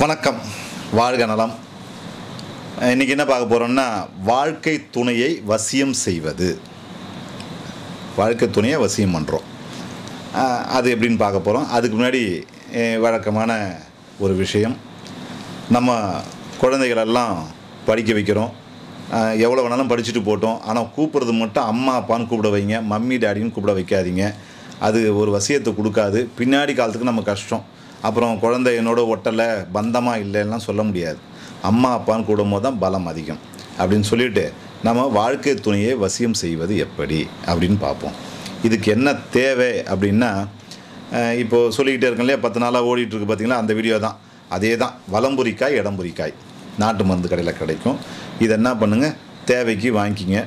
வணக்கம். வாழ்க நலம். இன்றைக்கி என்ன பார்க்க போகிறோம்னா வாழ்க்கை துணையை வசியம் செய்வது. வாழ்க்கை துணையை வசியம் பண்ணுறோம் அது எப்படின்னு பார்க்க போகிறோம் அதுக்கு முன்னாடி வழக்கமான ஒரு விஷயம். நம்ம குழந்தைகளெல்லாம் படிக்க வைக்கிறோம். எவ்வளோ வேணாலும் படிச்சுட்டு போட்டோம். ஆனால் கூப்பிட்றது மட்டும் அம்மா அப்பான்னு கூப்பிட வைங்க. மம்மி டாடின்னு கூப்பிட வைக்காதீங்க. அது ஒரு வசியத்தை கொடுக்காது. பின்னாடி காலத்துக்கு நம்ம கஷ்டம். அப்புறம் குழந்தை என்னோட ஒட்டலை பந்தமாக இல்லைன்னா சொல்ல முடியாது. அம்மா அப்பான்னு கூடும்போது தான் பலம் அதிகம். அப்படின்னு சொல்லிட்டு நம்ம வாழ்க்கை துணையை வசியம் செய்வது எப்படி அப்படின்னு பார்ப்போம். இதுக்கு என்ன தேவை அப்படின்னா இப்போது சொல்லிக்கிட்டே இருக்கேன் இல்லையா பத்து நாளாக ஓடிட்டுருக்கு பார்த்தீங்களா அந்த வீடியோ தான். அதே தான். வலம்புரிக்காய் இடம்புரிக்காய் நாட்டு மருந்து கடையில் கிடைக்கும். இதை என்ன பண்ணுங்கள் தேவைக்கு வாங்கிக்கிங்க.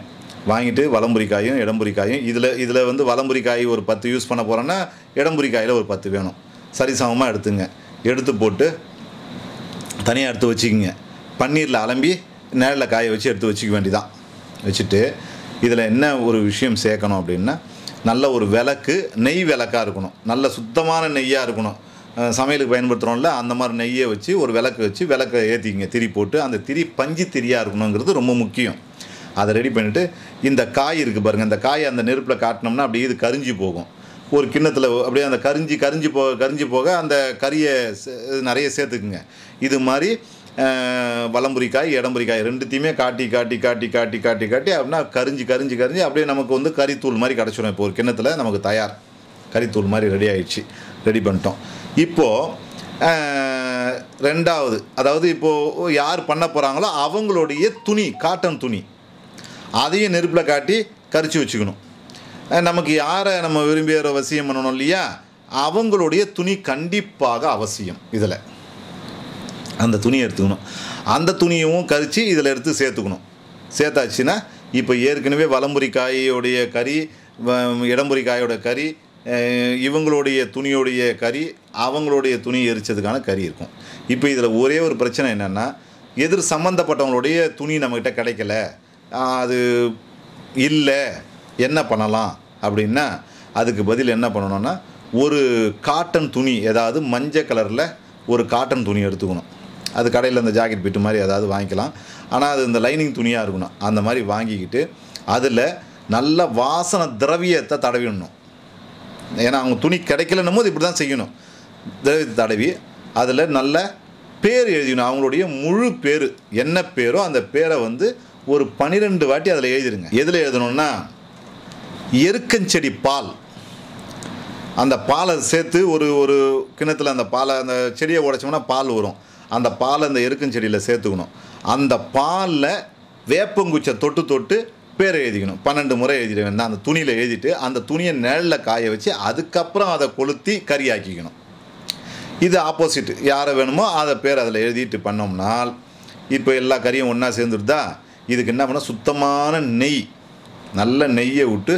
வாங்கிட்டு வலம்புரிக்காயும் இடம்புரிக்காயும் இதில் இதில் வந்து வலம்புரிக்காய் ஒரு பத்து யூஸ் பண்ண போகிறோன்னா இடம்புரிக்காயில் ஒரு பத்து வேணும். சரிசமமாக எடுத்துங்க. எடுத்து போட்டு தனியாக எடுத்து வச்சுக்கிங்க. பன்னீரில் அலம்பி நேரில் காய வச்சு எடுத்து வச்சுக்க வேண்டிதான் வச்சுட்டு இதில் என்ன ஒரு விஷயம் சேர்க்கணும் அப்படின்னா நல்ல ஒரு விளக்கு நெய் விளக்காக இருக்கணும். நல்ல சுத்தமான நெய்யாக இருக்கணும். சமையலுக்கு பயன்படுத்துகிறோம்ல அந்த மாதிரி நெய்யை வச்சு ஒரு விளக்கு வச்சு விளக்கை ஏற்றிக்கிங்க திரி போட்டு அந்த திரி பஞ்சு திரியாக இருக்கணுங்கிறது ரொம்ப முக்கியம். அதை ரெடி பண்ணிவிட்டு இந்த காய் இருக்குது பாருங்கள் இந்த காயை அந்த நெருப்பில் காட்டினோம்னா அப்படியே இது கரிஞ்சு போகும். ஒரு கிண்ணத்தில் அப்படியே அந்த கரிஞ்சி கரிஞ்சி போ கரிஞ்சி போக அந்த கறியை நிறைய சேர்த்துக்குங்க. இது மாதிரி அஹ், வலம்புரிக்காய் இடம்புரிக்காய் ரெண்டுத்தையுமே காட்டி காட்டி காட்டி காட்டி காட்டி காட்டி அப்படின்னா கரிஞ்சி கரிஞ்சி கரிஞ்சு அப்படியே நமக்கு வந்து கறித்தூள் மாதிரி கிடச்சிடும் இப்போ ஒரு கிண்ணத்தில் நமக்கு தயார். கறித்தூள் மாதிரி ரெடி ஆகிடுச்சு ரெடி பண்ணிட்டோம். இப்போது ரெண்டாவது அதாவது இப்போது யார் பண்ண போகிறாங்களோ அவங்களுடைய துணி காட்டன் துணி. அதையும் நெருப்பில் காட்டி கரிச்சு வச்சுக்கணும். நமக்கு யாரை நம்ம விரும்பியற வசியம் பண்ணணும் இல்லையா? அவங்களுடைய துணி கண்டிப்பாக அவசியம் இதில். அந்த துணியை எடுத்துக்கணும். அந்த துணியவும் கரித்து இதில் எடுத்து சேர்த்துக்கணும். சேர்த்தாச்சுன்னா இப்போ ஏற்கனவே வலம்புரிக்காயோடைய கறி வ- இடம்புரிக்காயோட கறி இவங்களுடைய துணியோடைய கறி அவங்களுடைய துணி எரிச்சதுக்கான கறி இருக்கும். இப்போ இதில் ஒரே ஒரு பிரச்சனை என்னென்னா எதிர் சம்மந்தப்பட்டவங்களுடைய துணி நம்மக்கிட்ட கிடைக்கல. அது இல்லை. என்ன பண்ணலாம் அப்படின்னா அதுக்கு பதில் என்ன பண்ணணும்னா ஒரு காட்டன் துணி ஏதாவது மஞ்சள் கலரில் ஒரு காட்டன் துணி எடுத்துக்கணும். அது கடையில் இந்த ஜாக்கெட் பிட்டு மாதிரி ஏதாவது வாங்கிக்கலாம். ஆனால் அது இந்த லைனிங் துணியாக இருக்கணும். அந்த மாதிரி வாங்கிக்கிட்டு அதில் நல்ல வாசனை திரவியத்தை தடவிடணும். ஏன்னா அவங்க துணி கிடைக்கலன்னும் போது இப்படி தான் செய்யணும். திரவியத்தை தடவி அதில் நல்ல பேர் எழுதிக்கணும் அவங்களுடைய முழு பேர் என்ன பேரோ அந்த பேரை வந்து ஒரு பன்னிரெண்டு வாட்டி அதில் எழுதிடுங்க எதில் எழுதணுன்னா எருக்கஞ்செடி பால். அந்த பாலை சேர்த்து ஒரு ஒரு கிணத்துல அந்த பாலை அந்த செடியை உடைச்சோம்னா பால் வரும் அந்த பாலை அந்த எருக்கஞ்செடியில் சேர்த்துக்கணும். அந்த பாலில் வேப்பங்குச்சை தொட்டு தொட்டு பேரை எழுதிக்கணும். பன்னெண்டு முறை எழுதிடுவேன். வேண்டாம் அந்த துணியில் எழுதிட்டு அந்த துணியை நிழலில் காய வச்சு அதுக்கப்புறம் அதை கொளுத்தி கறியாக்கிக்கணும் இது ஆப்போசிட் யாரை வேணுமோ அதை பேர் அதில் எழுதிட்டு பண்ணோம்னால் இப்போ எல்லா கறியும் ஒன்றா சேர்ந்துருதா இதுக்கு என்ன பண்ணால் சுத்தமான நெய். நல்ல நெய்யை விட்டு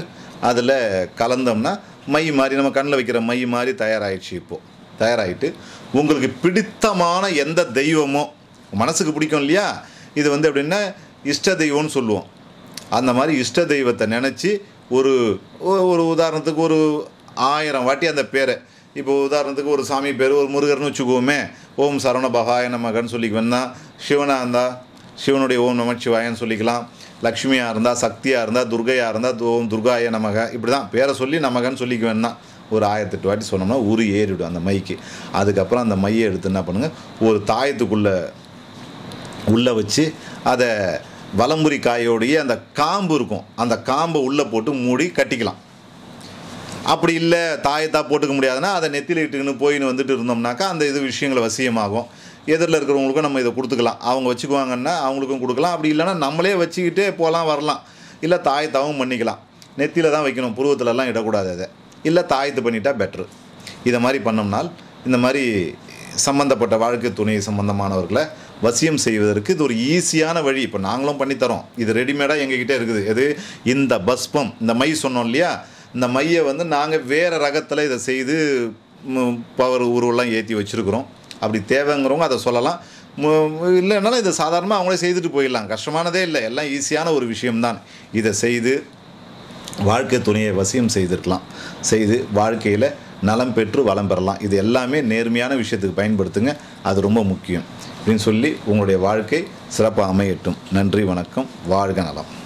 அதில் கலந்தோம்னா மை மாதிரி நம்ம கண்ணில் வைக்கிற மை மாதிரி தயாராகிடுச்சு இப்போது தயாராகிட்டு உங்களுக்கு பிடித்தமான எந்த தெய்வமோ மனசுக்கு பிடிக்கும் இல்லையா? இது வந்து எப்படின்னா இஷ்ட தெய்வம்னு சொல்லுவோம். அந்த மாதிரி இஷ்ட தெய்வத்தை நினச்சி ஒரு ஒரு உதாரணத்துக்கு ஒரு ஆயிரம் வாட்டி அந்த பேரை. இப்போ உதாரணத்துக்கு ஒரு சாமி பேர் ஒரு முருகர்னு வச்சுக்குவோமே ஓம் சரவண பகாய நமகன்னு சொல்லிக்குவேன்னா சிவனாக இருந்தால் சிவனுடைய ஓம் நமச்சிவாயன்னு சொல்லிக்கலாம். லக்ஷ்மியாக இருந்தால் சக்தியாக இருந்தால் துர்கையாக இருந்தால் ஓம் துர்காய நமக. இப்படி தான் பேரை சொல்லி நமகன்னு சொல்லிக்குவேன்னா ஒரு ஆயிரத்தெட்டு வாட்டி சொன்னோம்னா உரு ஏறிவிடும் அந்த மைக்கு. அதுக்கப்புறம் அந்த மையை எடுத்து என்ன பண்ணுங்கள் ஒரு தாயத்துக்குள்ளே உள்ளே வச்சு அதை வலம்புரி காயோடைய அந்த காம்பு இருக்கும். அந்த காம்பை உள்ளே போட்டு மூடி கட்டிக்கலாம். அப்படி இல்லை தாயத்தா போட்டுக்க முடியாதுன்னா அதை நெத்தியில் போயின்னு வந்துட்டு இருந்தோம்னாக்கா அந்த இது விஷயங்கள் வசியமாகும். எதிரில் இருக்கிறவங்களுக்கும் நம்ம இதை கொடுத்துக்கலாம். அவங்க வச்சுக்குவாங்கன்னா அவங்களுக்கும் கொடுக்கலாம். அப்படி இல்லைன்னா நம்மளே வச்சுக்கிட்டே போகலாம் வரலாம். இல்லை தாயத்தாவும் பண்ணிக்கலாம். நெத்தியில் தான் வைக்கணும். புருவத்திலலாம் இடக்கூடாது அதை. இல்லை தாயத்து பண்ணிட்டா பெட்ரு இதை மாதிரி பண்ணோம்னால் இந்த மாதிரி சம்மந்தப்பட்ட வாழ்க்கை துணை சம்பந்தமானவர்களை வசியம் செய்வதற்கு இது ஒரு ஈஸியான வழி. இப்போ நாங்களும் பண்ணித்தரோம். இது ரெடிமேடாக எங்ககிட்ட இருக்குது. எது? இந்த பஸ்பம். இந்த மை சொன்னோம் இல்லையா? இந்த மையை வந்து நாங்கள் வேறு ரகத்தில் இதை செய்து பவர் உருவெல்லாம் ஏற்றி வச்சுருக்குறோம். அப்படி தேவைங்கிறவங்க அதை சொல்லலாம். இல்லைனாலும் இதை சாதாரணமாக அவங்களே செய்துட்டு போயிடலாம். கஷ்டமானதே இல்லை. எல்லாம் ஈஸியான ஒரு விஷயம்தான். இதை செய்து வாழ்க்கை துணையை வசியம் செய்திருக்கலாம். செய்து வாழ்க்கையில் நலம் பெற்று வளம் பெறலாம். இது எல்லாமே நேர்மையான விஷயத்துக்கு பயன்படுத்துங்க. அது ரொம்ப முக்கியம். அப்படின்னு சொல்லி உங்களுடைய வாழ்க்கை சிறப்பாக அமையட்டும். நன்றி வணக்கம். வாழ்க நலம்.